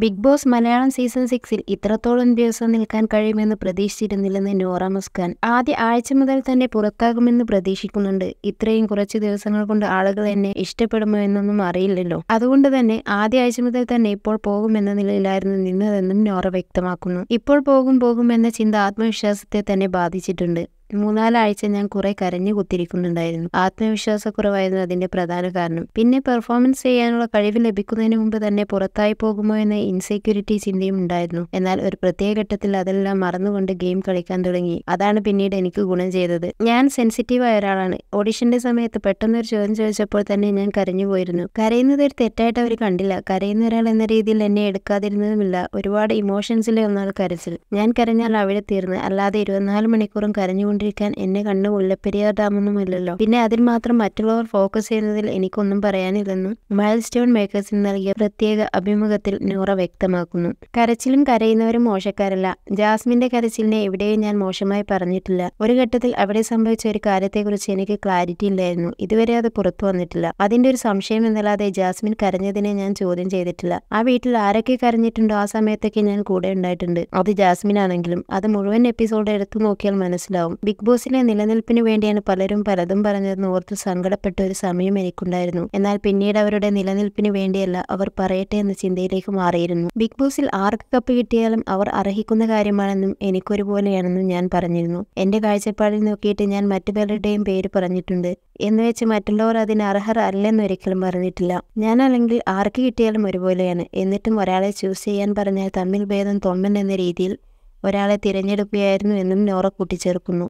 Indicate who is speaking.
Speaker 1: Big boss Malayalam season സിക്സിൽ ഇത്രത്തോളം ദിവസം നിൽക്കാൻ കഴിയുമെന്ന് പ്രതീക്ഷിച്ചിരുന്നില്ലെന്ന് നോറ മുസ്കാൻ. ആദ്യ ആഴ്ച മുതൽ തന്നെ പുറത്താകുമെന്ന് പ്രതീക്ഷിക്കുന്നുണ്ട്. ഇത്രയും കുറച്ച് ദിവസങ്ങൾ കൊണ്ട് ആളുകൾ എന്നെ ഇഷ്ടപ്പെടുമോ എന്നൊന്നും അറിയില്ലല്ലോ. അതുകൊണ്ട് തന്നെ ആദ്യ ആഴ്ച മുതൽ തന്നെ ഇപ്പോൾ പോകുമെന്ന നിലയിലായിരുന്നു നിന്നതെന്നും നോറ വ്യക്തമാക്കുന്നു. ഇപ്പോൾ പോകും പോകും എന്ന ചിന്ത ആത്മവിശ്വാസത്തെ തന്നെ ബാധിച്ചിട്ടുണ്ട്. മൂന്നാലാഴ്ച ഞാൻ കുറെ കരഞ്ഞു കുത്തിരിക്കുന്നുണ്ടായിരുന്നു. ആത്മവിശ്വാസക്കുറവായിരുന്നു അതിന്റെ പ്രധാന കാരണം. പിന്നെ പെർഫോമൻസ് ചെയ്യാനുള്ള കഴിവ് ലഭിക്കുന്നതിന് മുമ്പ് തന്നെ പുറത്തായി പോകുമോ എന്ന ഇൻസെക്യൂരിറ്റി ചിന്തയും ഉണ്ടായിരുന്നു. എന്നാൽ ഒരു പ്രത്യേക ഘട്ടത്തിൽ അതെല്ലാം മറന്നുകൊണ്ട് ഗെയിം കളിക്കാൻ തുടങ്ങി. അതാണ് പിന്നീട് എനിക്ക് ഗുണം ചെയ്തത്. ഞാൻ സെൻസിറ്റീവായ ഒരാളാണ്. ഓഡിഷന്റെ സമയത്ത് പെട്ടെന്ന് ഒരു ചോദ്യം ചോദിച്ചപ്പോൾ തന്നെ ഞാൻ കരഞ്ഞു പോയിരുന്നു. കരയുന്നത് ഒരു തെറ്റായിട്ട് അവർ കണ്ടില്ല. കരയുന്ന ഒരാൾ എന്ന രീതിയിൽ എന്നെ എടുക്കാതിരുന്നതുമില്ല. ഒരുപാട് ഇമോഷൻസിലെ ഒന്നാണ് കരച്ചിൽ. ഞാൻ കരഞ്ഞാൽ അവിടെ തീർന്ന്. അല്ലാതെ ഇരുപത്തിനാല് മണിക്കൂറും കരഞ്ഞുകൊണ്ട് കൊണ്ടിരിക്കാൻ എന്നെ കണ്ണ് മുല്ലപ്പെരിയാർ ഡാമൊന്നുമില്ലല്ലോ. പിന്നെ അതിൽ മാത്രം മറ്റുള്ളവർ ഫോക്കസ് ചെയ്യുന്നതിൽ എനിക്കൊന്നും പറയാനില്ലെന്നും മൈൽ സ്റ്റോൺ മേക്കേഴ്സിന് നൽകിയ പ്രത്യേക അഭിമുഖത്തിൽ നൂറ വ്യക്തമാക്കുന്നു. കരച്ചിലും കരയുന്നവരും മോശക്കാരല്ല. ജാസ്മിന്റെ കരച്ചിലിനെ എവിടെയും ഞാൻ മോശമായി പറഞ്ഞിട്ടില്ല. ഒരു ഘട്ടത്തിൽ അവിടെ സംഭവിച്ച ഒരു കാര്യത്തെക്കുറിച്ച് എനിക്ക് ക്ലാരിറ്റി ഇല്ലായിരുന്നു. ഇതുവരെ അത് പുറത്തു വന്നിട്ടില്ല. അതിന്റെ ഒരു സംശയം എന്നല്ലാതെ ജാസ്മിൻ കരഞ്ഞതിനെ ഞാൻ ചോദ്യം ചെയ്തിട്ടില്ല. ആ വീട്ടിൽ ആരൊക്കെ കരഞ്ഞിട്ടുണ്ടോ ആ സമയത്തൊക്കെ ഞാൻ കൂടെ ഉണ്ടായിട്ടുണ്ട്. അത് ജാസ്മിൻ ആണെങ്കിലും അത് മുഴുവൻ എപ്പിസോഡ് എടുത്തു നോക്കിയാൽ മനസ്സിലാവും. ബിഗ് ബോസിലെ നിലനിൽപ്പിന് വേണ്ടിയാണ് പലരും പലതും പറഞ്ഞതെന്ന് ഓർത്ത് സങ്കടപ്പെട്ട ഒരു സമയം എനിക്കുണ്ടായിരുന്നു. എന്നാൽ പിന്നീട് അവരുടെ നിലനിൽപ്പിന് വേണ്ടിയല്ല അവർ പറയട്ടെ എന്ന ചിന്തയിലേക്ക് മാറിയിരുന്നു. ബിഗ് ബോസിൽ ആർക്ക് കപ്പ് കിട്ടിയാലും അവർ അർഹിക്കുന്ന കാര്യമാണെന്നും എനിക്കൊരുപോലെയാണെന്നും ഞാൻ പറഞ്ഞിരുന്നു. എന്റെ കാഴ്ചപ്പാടിൽ നോക്കിയിട്ട് ഞാൻ മറ്റു പലരുടെയും പേര് പറഞ്ഞിട്ടുണ്ട്. എന്ന് വെച്ച് മറ്റുള്ളവർ അതിന് അർഹർ അല്ലെന്ന് ഒരിക്കലും പറഞ്ഞിട്ടില്ല. ഞാൻ അല്ലെങ്കിൽ ആർക്ക് കിട്ടിയാലും ഒരുപോലെയാണ്. എന്നിട്ടും ഒരാളെ ചൂസ് ചെയ്യാൻ പറഞ്ഞാൽ തമ്മിൽ ഭേദം തൊമ്മൻ എന്ന രീതിയിൽ ഒരാളെ തിരഞ്ഞെടുക്കുകയായിരുന്നു എന്നും നോറ കൂട്ടിച്ചേർക്കുന്നു.